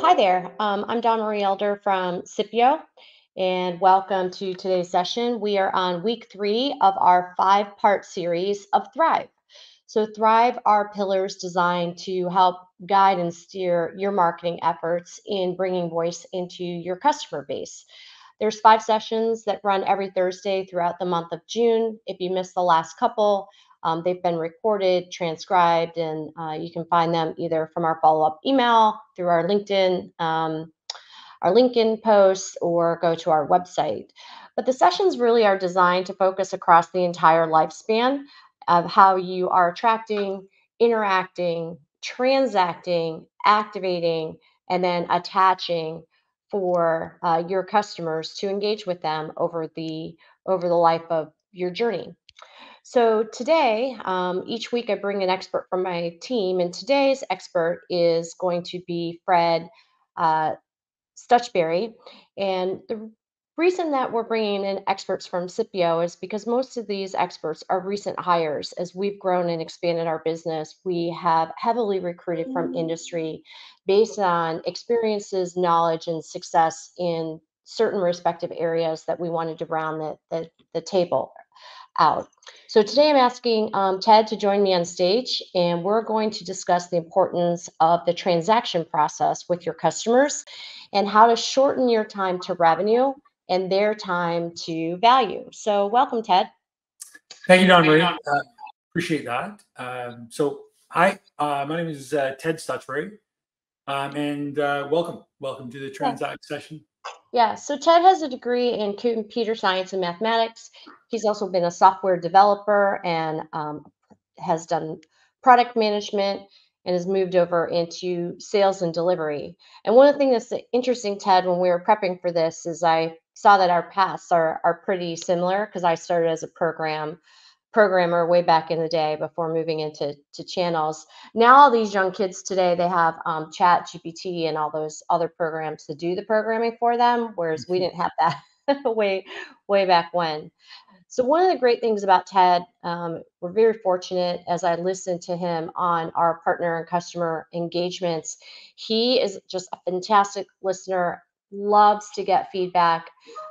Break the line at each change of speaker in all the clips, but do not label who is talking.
hi there. Um, I'm Dawn Marie Elder from SIPPIO, and welcome to today's session. We are on week three of our five part series of Thrive. So, Thrive are pillars designed to help guide and steer your marketing efforts in bringing voice into your customer base. There's five sessions that run every Thursday throughout the month of June. If you missed the last couple, um, they've been recorded, transcribed, and uh, you can find them either from our follow-up email, through our LinkedIn, um, our LinkedIn posts, or go to our website. But the sessions really are designed to focus across the entire lifespan of how you are attracting, interacting, transacting, activating, and then attaching for uh, your customers to engage with them over the over the life of your journey. So today, um, each week I bring an expert from my team, and today's expert is going to be Fred uh, Stutchberry. And the reason that we're bringing in experts from SIPPIO is because most of these experts are recent hires. As we've grown and expanded our business, we have heavily recruited from industry based on experiences, knowledge, and success in certain respective areas that we wanted to round the, the, the table out. So today I'm asking um, Ted to join me on stage, and we're going to discuss the importance of the transaction process with your customers and how to shorten your time to revenue and their time to value. So welcome, Ted.
Thank you, Dawn Marie. Uh, appreciate that. Um, so hi, uh, my name is uh, Ted Stutchberry, um, and uh, welcome. Welcome to the Transact yeah. session.
Yeah, so Ted has a degree in computer science and mathematics. He's also been a software developer and um, has done product management and has moved over into sales and delivery. And one of the things that's interesting, Ted, when we were prepping for this, is I saw that our paths are are pretty similar because I started as a program programmer way back in the day before moving into to channels. Now all these young kids today they have um, ChatGPT and all those other programs to do the programming for them, whereas we mm-hmm. didn't have that way way back when. So one of the great things about Ted, um, we're very fortunate as I listened to him on our partner and customer engagements. He is just a fantastic listener, loves to get feedback.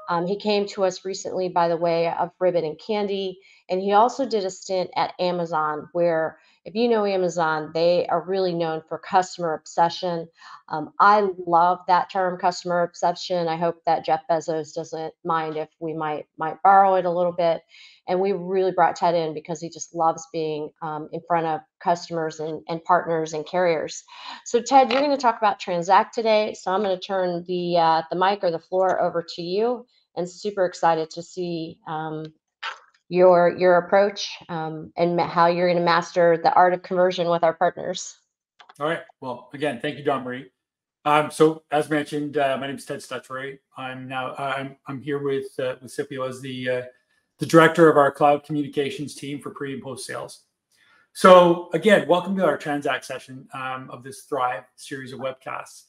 Um, he came to us recently by the way of Ribbon and Candy, and he also did a stint at Amazon, where if you know Amazon, they are really known for customer obsession. Um, I love that term, customer obsession. I hope that Jeff Bezos doesn't mind if we might might borrow it a little bit. And we really brought Ted in because he just loves being um, in front of customers and, and partners and carriers. So Ted, you're going to talk about Transact today. So I'm going to turn the uh, the mic or the floor over to you and super excited to see um, your your approach um, and how you're going to master the art of conversion with our partners.
All right. Well, again, thank you, Dawn Marie. Um, so, as mentioned, uh, my name is Ted Stutchberry. I'm now uh, I'm I'm here with uh, with SIPPIO as the uh, the director of our cloud communications team for pre and post sales. So, again, welcome to our Transact session um, of this Thrive series of webcasts.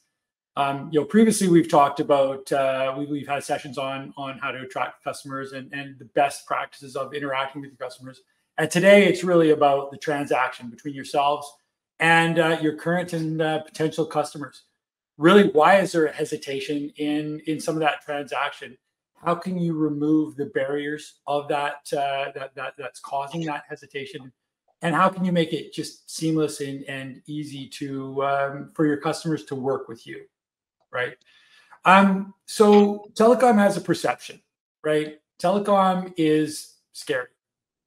Um, you know, previously we've talked about uh, we, have had sessions on on how to attract customers and and the best practices of interacting with your customers. And today it's really about the transaction between yourselves and uh, your current and uh, potential customers. Really, why is there a hesitation in in some of that transaction? How can you remove the barriers of that uh, that that that's causing that hesitation? And how can you make it just seamless and, and easy to um, for your customers to work with you? Right? Um, so telecom has a perception, right? Telecom is scary,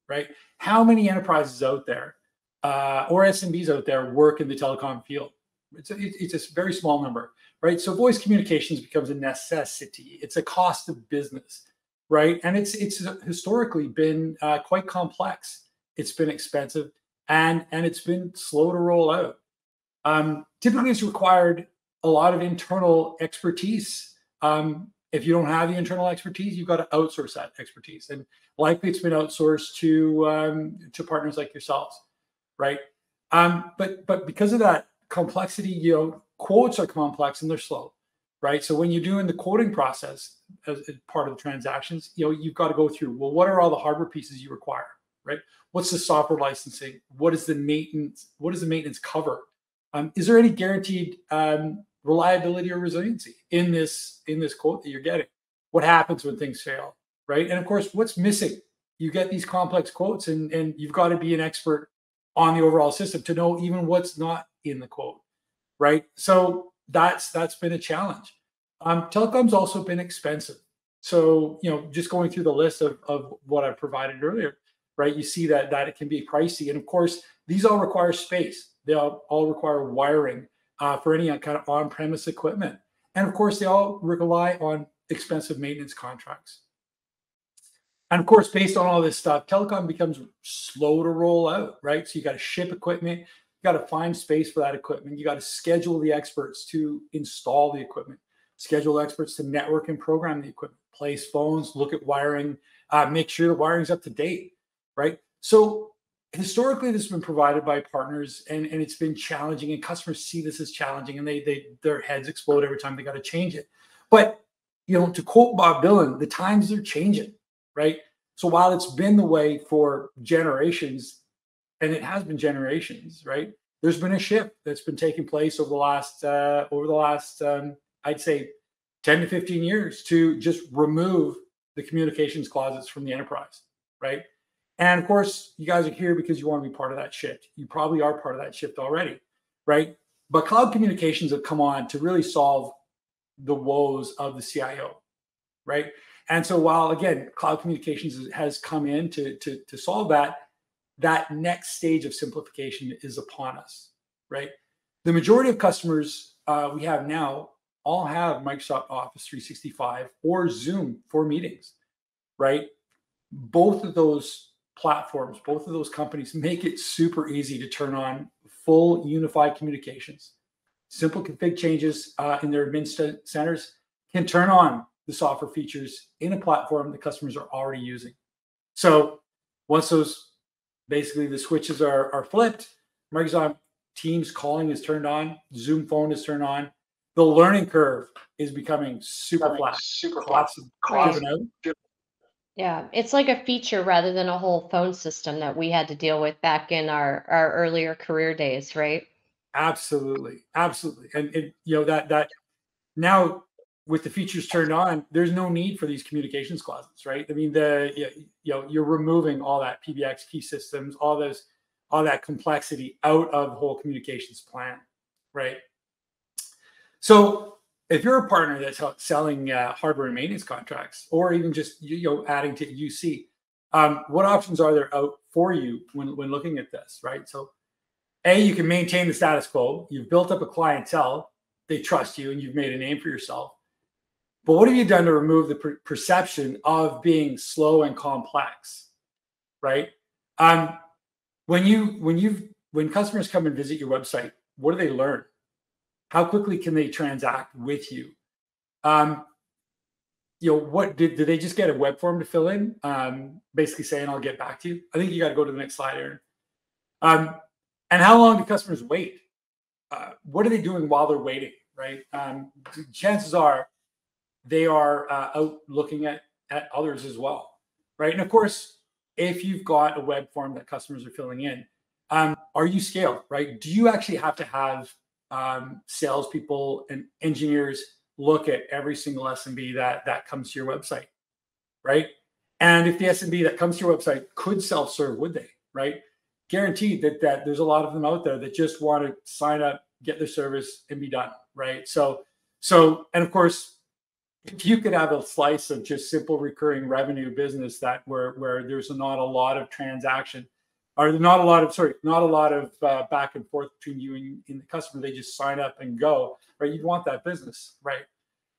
right? How many enterprises out there uh, or SMBs out there work in the telecom field? It's a, it's a very small number, right? So voice communications becomes a necessity. It's a cost of business, right? And it's it's historically been uh, quite complex. It's been expensive and and it's been slow to roll out. Um, typically, it's required a lot of internal expertise. Um, if you don't have the internal expertise, you've got to outsource that expertise, and likely it's been outsourced to um, to partners like yourselves, right? Um, but but because of that complexity, you know, quotes are complex and they're slow, right? So when you're doing the quoting process as, as part of the transactions, you know, you've got to go through. Well, what are all the hardware pieces you require, right? What's the software licensing? What is the maintenance? What does the maintenance cover? Um, is there any guaranteed um, reliability or resiliency in this in this quote that you're getting. What happens when things fail, right? And of course, what's missing? You get these complex quotes, and and you've got to be an expert on the overall system to know even what's not in the quote, right? So that's that's been a challenge. Um, telecom's also been expensive. So you know, just going through the list of of what I provided earlier, right? You see that that it can be pricey, and of course, these all require space. They all, all require wiring uh, for any kind of on-premise equipment, and of course, they all rely on expensive maintenance contracts. And of course, based on all this stuff, telecom becomes slow to roll out, right? So you got to ship equipment, you got to find space for that equipment, you got to schedule the experts to install the equipment, schedule experts to network and program the equipment, place phones, look at wiring, uh, make sure the wiring's up to date, right? So historically, this has been provided by partners, and, and it's been challenging, and customers see this as challenging, and they they their heads explode every time they got to change it. But you know, to quote Bob Dylan, the times are changing right? So while it's been the way for generations, and it has been generations, right? There's been a shift that's been taking place over the last uh, over the last um, I'd say 10 to 15 years to just remove the communications closets from the enterprise, right? And of course, you guys are here because you want to be part of that shift. You probably are part of that shift already, right? But cloud communications have come on to really solve the woes of the CIO, right? And so while again, cloud communications has come in to, to, to solve that, that next stage of simplification is upon us, right? The majority of customers uh, we have now all have Microsoft Office 365 or Zoom for meetings, right? Both of those platforms, both of those companies make it super easy to turn on full unified communications. Simple config changes uh, in their admin centers can turn on the software features in a platform the customers are already using. So once those basically the switches are, are flipped, Microsoft Teams calling is turned on, Zoom phone is turned on. The learning curve is becoming super flat. Super flat.
Yeah, it's like a feature rather than a whole phone system that we had to deal with back in our our earlier career days, right?
Absolutely, absolutely, and you know that that now with the features turned on, there's no need for these communications closets, right? I mean, the you know you're removing all that PBX key systems, all those, all that complexity out of the whole communications plan, right? So if you're a partner that's selling uh, hardware and maintenance contracts, or even just you know adding to UC, um, what options are there out for you when when looking at this, right? So, a you can maintain the status quo. You've built up a clientele; they trust you, and you've made a name for yourself but what have you done to remove the per- perception of being slow and complex? Right? Um, when you when you've when customers come and visit your website, what do they learn? How quickly can they transact with you? Um, you know, what did, did they just get a web form to fill in? Um, basically saying, I'll get back to you. I think you got to go to the next slide, Aaron. Um, and how long do customers wait? Uh, what are they doing while they're waiting? Right? Um, chances are they are uh, out looking at at others as well, right? And of course, if you've got a web form that customers are filling in, um, are you scaled, right? Do you actually have to have um, salespeople and engineers look at every single SMB that that comes to your website, right? And if the SMB that comes to your website could self-serve, would they, right? Guaranteed that that there's a lot of them out there that just want to sign up, get their service, and be done, right? So, so, and of course, if you could have a slice of just simple recurring revenue business that where where there's not a lot of transaction or not a lot of sorry not a lot of uh, back and forth between you and, and, the customer. They just sign up and go right? You'd want that business. Right.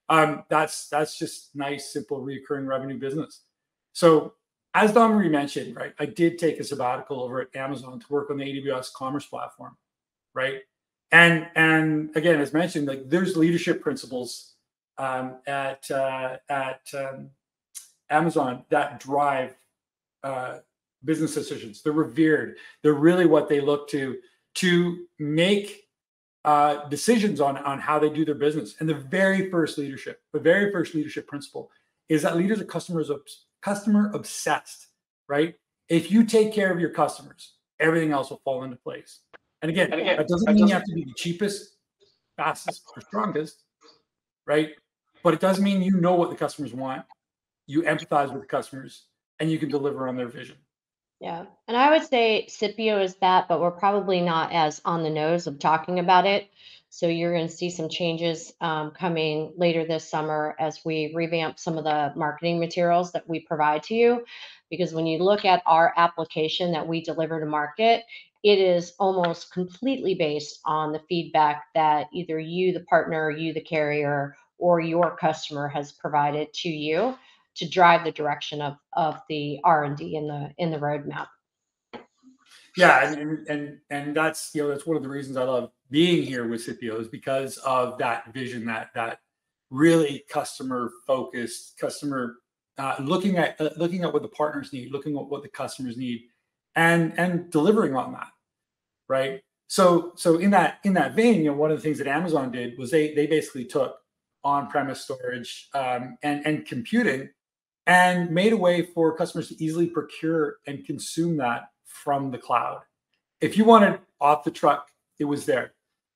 Um, that's that's just nice simple recurring revenue business. So as Dawn Marie mentioned right I did take a sabbatical over at Amazon to work on the AWS commerce platform right? And and again as mentioned like there's leadership principles um, at uh, at um, Amazon that drive uh, business decisions. They're revered. They're really what they look to to make uh, decisions on on how they do their business. And the very first leadership, the very first leadership principle is that leaders are customers customer obsessed, right? If you take care of your customers, everything else will fall into place. And again, and again that doesn't mean you have to be the cheapest fastest, or strongest, right? But it doesn't mean you know what the customers want. You empathize with the customers and you can deliver on their vision.
Yeah. And I would say SIPPIO is that, but we're probably not as on the nose of talking about it. So you're going to see some changes um, coming later this summer as we revamp some of the marketing materials that we provide to you. Because when you look at our application that we deliver to market, it is almost completely based on the feedback that either you, the partner, you, the carrier, or your customer has provided to you to drive the direction of of the R and D in the in the roadmap.
Yeah, and, and and that's you know that's one of the reasons I love being here with SIPPIO is because of that vision that that really customer focused customer uh, looking at uh, looking at what the partners need, looking at what the customers need, and and delivering on that, right? So so in that in that vein, you know, one of the things that Amazon did was they they basically took on-premise storage um, and and computing and made a way for customers to easily procure and consume that from the cloud. If you wanted off the truck, it was there.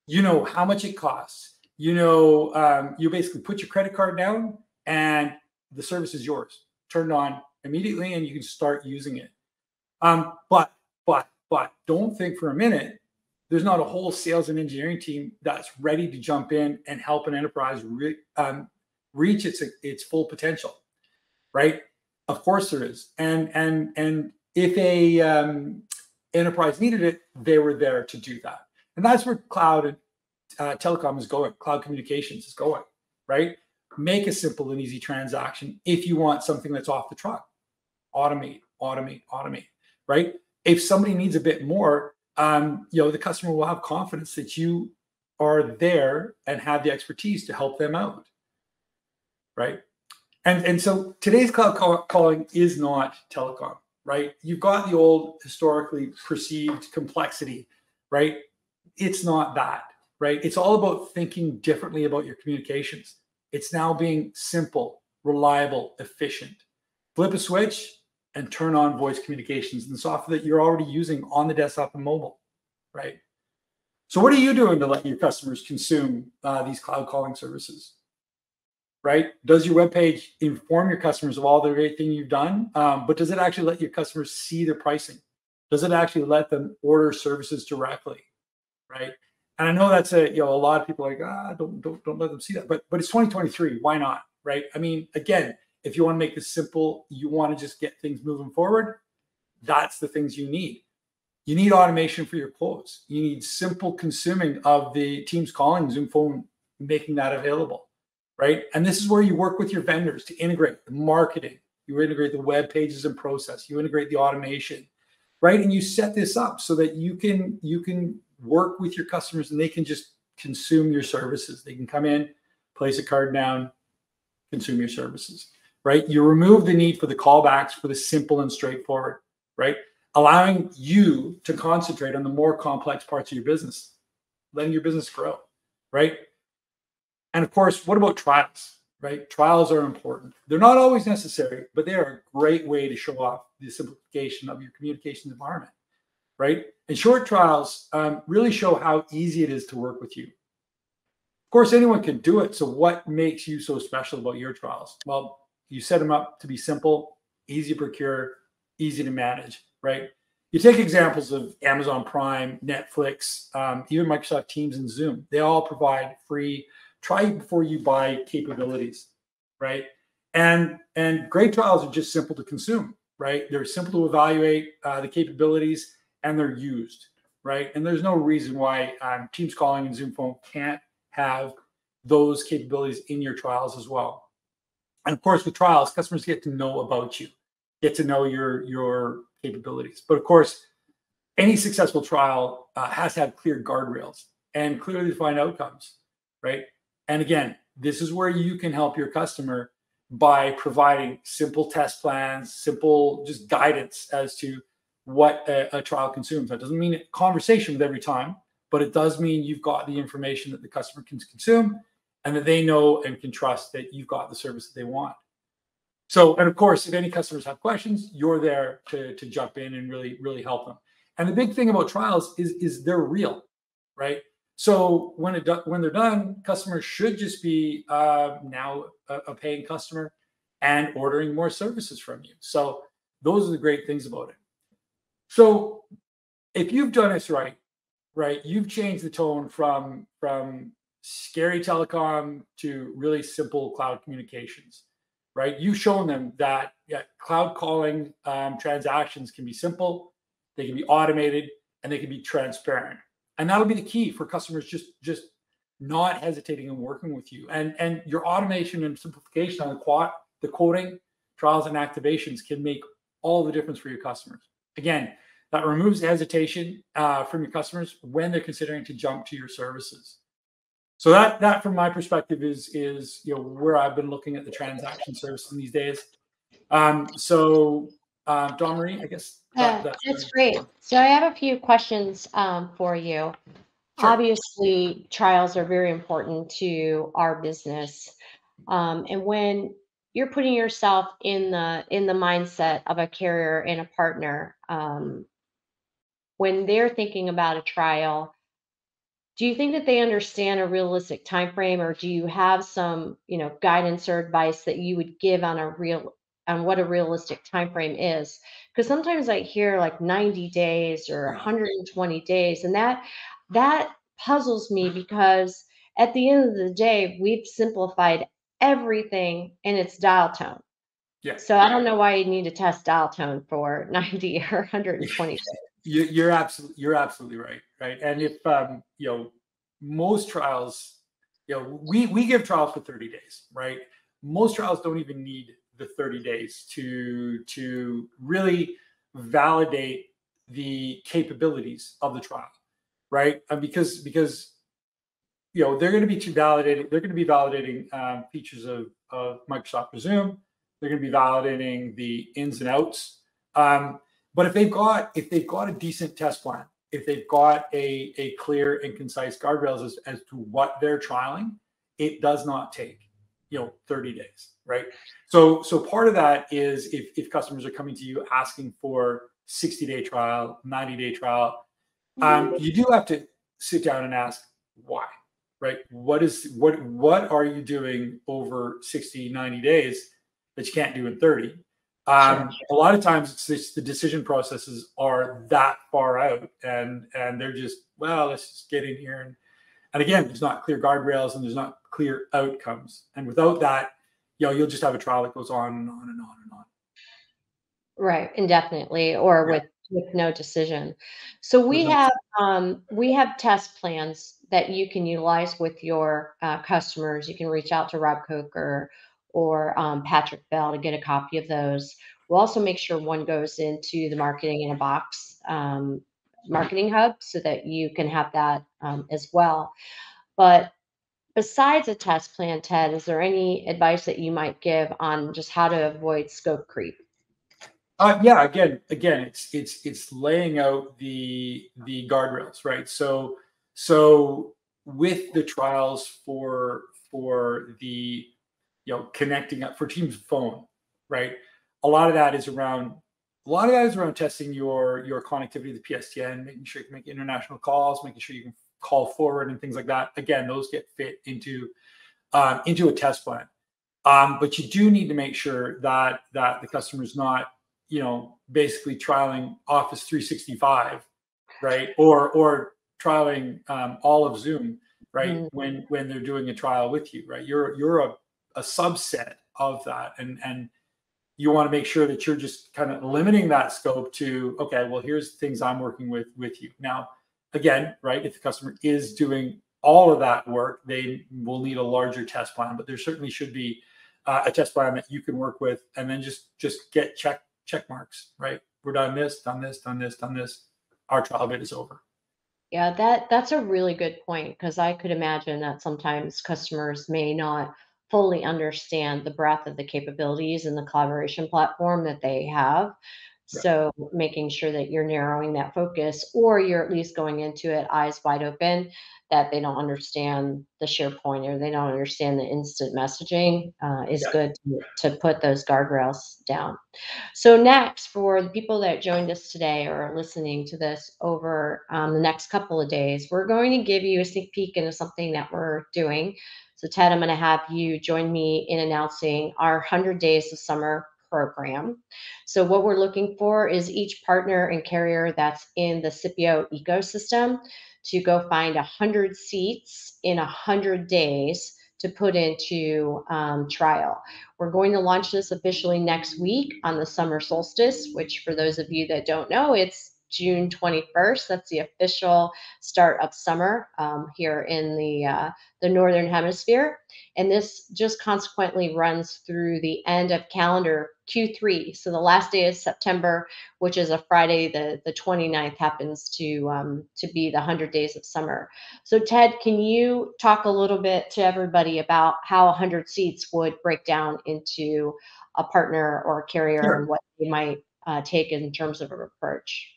You know how much it costs. You know, um, you basically put your credit card down and the service is yours, turned on immediately, and you can start using it. Um, but, but, but don't think for a minute there's not a whole sales and engineering team that's ready to jump in and help an enterprise re- um, reach its its full potential right? Of course there is. And and and if a um, enterprise needed it, they were there to do that. And that's where cloud and uh, telecom is going. Cloud communications is going, right? Make a simple and easy transaction if you want something that's off the truck. Automate, automate, automate, right? If somebody needs a bit more, um, you know, the customer will have confidence that you are there and have the expertise to help them out, right? And, and so today's cloud call, calling is not telecom, right? You've got the old historically perceived complexity, right? It's not that, right? It's all about thinking differently about your communications. It's now being simple, reliable, efficient. Flip a switch and turn on voice communications and software that you're already using on the desktop and mobile, right? So, what are you doing to let your customers consume uh, these cloud calling services? Right? Does your web page inform your customers of all the great thing you've done? Um, but does it actually let your customers see the pricing? Does it actually let them order services directly, right? And I know that's a you know a lot of people like ah don't don't don't let them see that, but but it's 2023. Why not, right? I mean, again, if you want to make this simple, you want to just get things moving forward. That's the things you need. You need automation for your close. You need simple consuming of the Teams calling, Zoom phone, making that available right? And this is where you work with your vendors to integrate the marketing, you integrate the web pages and process, you integrate the automation, right? And you set this up so that you can you can work with your customers and they can just consume your services. They can come in, place a card down, consume your services, right? You remove the need for the callbacks for the simple and straightforward, right? Allowing you to concentrate on the more complex parts of your business, letting your business grow, right? And of course, what about trials? Right? Trials are important. They're not always necessary, but they are a great way to show off the simplification of your communications environment. Right? And short trials um, really show how easy it is to work with you. Of course, anyone can do it. So, what makes you so special about your trials? Well, you set them up to be simple, easy to procure, easy to manage, right? You take examples of Amazon Prime, Netflix, um, even Microsoft Teams and Zoom. They all provide free try before you buy capabilities, right? And and great trials are just simple to consume, right? They're simple to evaluate uh, the capabilities, and they're used, right? And there's no reason why um, Teams calling and Zoom phone can't have those capabilities in your trials as well. And of course, with trials, customers get to know about you, get to know your your capabilities. But of course, any successful trial uh, has to have clear guardrails and clearly defined outcomes, right? And again, this is where you can help your customer by providing simple test plans, simple just guidance as to what a, a trial consumes. That doesn't mean a conversation with every time, but it does mean you've got the information that the customer can consume and that they know and can trust that you've got the service that they want. So, and of course, if any customers have questions, you're there to, to jump in and really, really help them. And the big thing about trials is, is they're real, right? So when it when they're done, customers should just be uh, now a, a, paying customer and ordering more services from you. So those are the great things about it. So if you've done this right, right, you've changed the tone from from scary telecom to really simple cloud communications, right? You've shown them that yeah, cloud calling um, transactions can be simple, they can be automated, and they can be transparent and that'll be the key for customers just just not hesitating and working with you. And and your automation and simplification on the quad the quoting trials and activations can make all the difference for your customers. Again that removes hesitation uh, from your customers when they're considering to jump to your services. So that that from my perspective is is you know where i've been looking at the transaction services these days. Um, so uh, Dawn Marie, I guess.
That, that's, that's great. So I have a few questions um, for you. Sure. Obviously, trials are very important to our business, um, and when you're putting yourself in the in the mindset of a carrier and a partner, um, when they're thinking about a trial, do you think that they understand a realistic time frame, or do you have some you know guidance or advice that you would give on a real on what a realistic time frame is because sometimes i hear like 90 days or 120 days and that that puzzles me because at the end of the day we've simplified everything in its dial tone. Yeah so i don't know why you need to test dial tone for 90 or 120 days.
You're absolutely you're absolutely right right? And if um you know most trials you know we we give trials for 30 days right? Most trials don't even need the 30 days to to really validate the capabilities of the trial right? And because because you know they're going to be validating they're going to be validating um, features of, of microsoft or Zoom they're going to be validating the ins and outs. Um, but if they've got if they've got a decent test plan if they've got a, a clear and concise guardrails as, as to what they're trialing it does not take you know 30 days right? So so part of that is if, if customers are coming to you asking for 60 day trial 90 day trial um, mm-hmm. you do have to sit down and ask why right? What is what what are you doing over 60 90 days that you can't do in 30 um, a lot of times it's just the decision processes are that far out and and they're just well let's just get in here and and again there's not clear guardrails and there's not clear outcomes. And without that, you know, you'll just have a trial that goes on and on and on and on.
Right, indefinitely, or yeah. with with no decision. So we mm-hmm. have um, we have test plans that you can utilize with your uh, customers. You can reach out to Rob Coker or um, Patrick Bell to get a copy of those. We'll also make sure one goes into the marketing in a box um, marketing hub so that you can have that um, as well. But besides a test plan, Ted, is there any advice that you might give on just how to avoid scope creep?
Uh, yeah, again, again, it's it's it's laying out the the guardrails, right? So so with the trials for for the you know connecting up for Teams phone, right? A lot of that is around a lot of that is around testing your your connectivity to the PSTN, making sure you can make international calls, making sure you can call forward and things like that. Again, those get fit into um, into a test plan. Um, but you do need to make sure that that the customer is not, you know, basically trialing Office 365, right? Or or trialing um, all of Zoom, right? Mm-hmm. When when they're doing a trial with you, right? You're you're a, a subset of that, and and you want to make sure that you're just kind of limiting that scope to okay, well, here's things I'm working with with you now again, right, if the customer is doing all of that work, they will need a larger test plan. But there certainly should be uh, a test plan that you can work with, and then just just get check check marks. Right, we're done this, done this, done this, done this. Our trial bit is over.
Yeah, that that's a really good point because I could imagine that sometimes customers may not fully understand the breadth of the capabilities and the collaboration platform that they have.
Yeah.
So making sure that you're narrowing that focus, or you're at least going into it eyes wide open, that they don't understand the SharePoint or they don't understand the instant messaging, uh, is
Yeah.
good to, to put those guardrails down. So next, for the people that joined us today or are listening to this over um, the next couple of days, we're going to give you a sneak peek into something that we're doing. So Ted, I'm going to have you join me in announcing our 100 Days of Summer program. So what we're looking for is each partner and carrier that's in the SIPPIO ecosystem to go find 100 seats in 100 days to put into um, trial. We're going to launch this officially next week on the summer solstice, which for those of you that don't know, it's June 21st. That's the official start of summer um, here in the uh, the northern hemisphere, and this just consequently runs through the end of calendar Q3. So the last day of September, which is a Friday, the the 29th, happens to um, to be the 100 days of summer. So Ted, can you talk a little bit to everybody about how 100 seats would break down into a partner or a carrier
Sure.
and what they might uh, take in terms of an approach?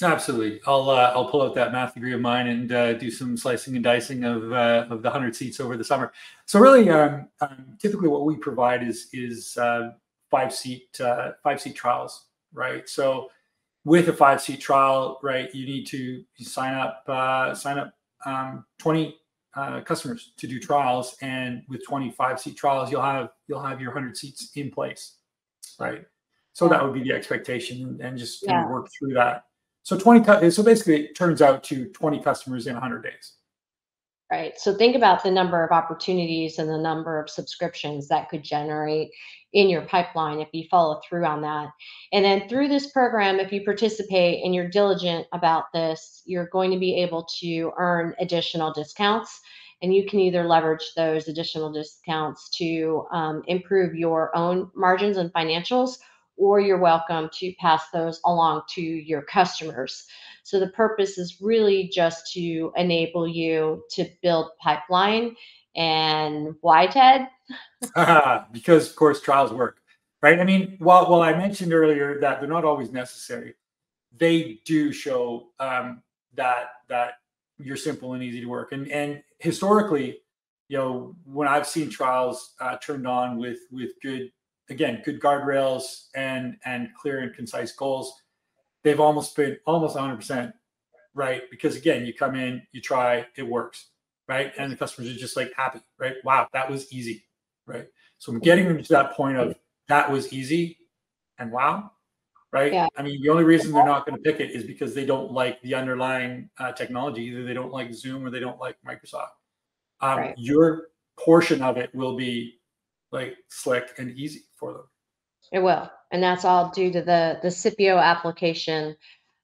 Absolutely. I'll uh, I'll pull out that math degree of mine and uh, do some slicing and dicing of uh, of the hundred seats over the summer. So really, um, um, typically what we provide is is uh, five seat uh, five seat trials, right? So with a five seat trial, right, you need to sign up uh, sign up um, twenty uh, customers to do trials, and with 25 seat trials, you'll have you'll have your hundred seats in place, right? So that would be the expectation, and just kind of work through that. So 20, so basically it turns out to 20 customers in 100 days.
Right. So think about the number of opportunities and the number of subscriptions that could generate in your pipeline if you follow through on that. And then through this program, if you participate and you're diligent about this, you're going to be able to earn additional discounts. And you can either leverage those additional discounts to um, improve your own margins and financials, or you're welcome to pass those along to your customers. So the purpose is really just to enable you to build pipeline. And why, Ted?
because of course trials work, right? I mean, while while I mentioned earlier that they're not always necessary, they do show um, that that you're simple and easy to work. And and historically, you know, when I've seen trials uh, turned on with with good again good guardrails and and clear and concise goals, they've almost been almost 100 percent right because again, you come in, you try, it works, right? And the customers are just like happy, right? Wow, that was easy right? So I'm getting them to that point of that was easy and wow, right?
Yeah.
I mean, the only reason they're not going to pick it is because they don't like the underlying uh, technology. Either they don't like Zoom or they don't like Microsoft. Um,
Right.
Your portion of it will be like slick and easy for them.
It will. And that's all due to the, the SIPPIO application.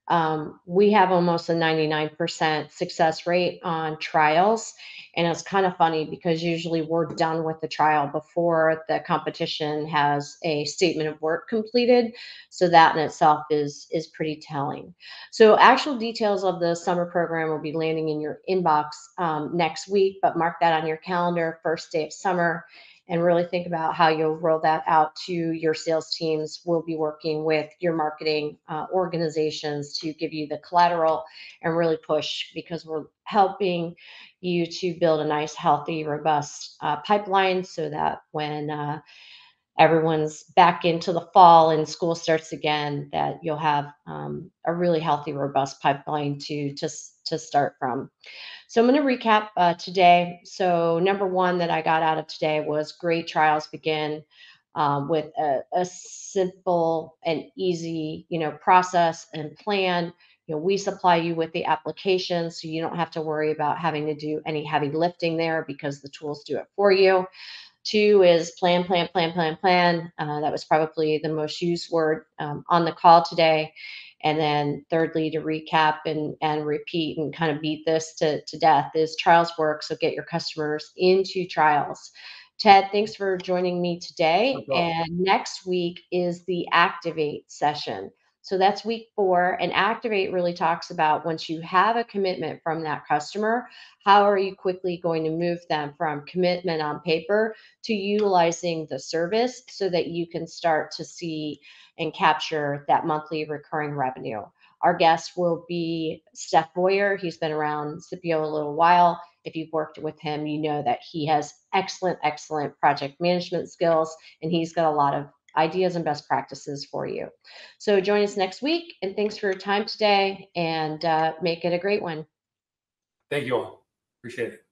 Um, we have almost a 99% success rate on trials. And it's kind of funny because usually we're done with the trial before the competition has a statement of work completed. So that in itself is, is pretty telling. So actual details of the summer program will be landing in your inbox um, next week, but mark that on your calendar, first day of summer and really think about how you'll roll that out to your sales teams. We'll be working with your marketing uh, organizations to give you the collateral and really push because we're helping you to build a nice, healthy, robust uh, pipeline so that when uh, everyone's back into the fall and school starts again, that you'll have um, a really healthy, robust pipeline to to to start from. So I'm going to recap uh, today. So number one that I got out of today was great trials begin um, with a, a simple and easy, you know, process and plan. You know, we supply you with the application, so you don't have to worry about having to do any heavy lifting there because the tools do it for you. Two is plan, plan, plan, plan, plan. Uh, that was probably the most used word um, on the call today. And then thirdly, to recap and, and repeat and kind of beat this to, to death is trials work. So get your customers into trials. Ted, thanks for joining me today.
No
and next week is the Activate session. So that's week four. And Activate really talks about once you have a commitment from that customer, how are you quickly going to move them from commitment on paper to utilizing the service so that you can start to see and capture that monthly recurring revenue. Our guest will be Steph Boyer. He's been around SIPPIO a little while. If you've worked with him, you know that he has excellent, excellent project management skills, and he's got a lot of ideas and best practices for you. So join us next week, and thanks for your time today, and uh, make it a great one.
Thank you all. Appreciate it.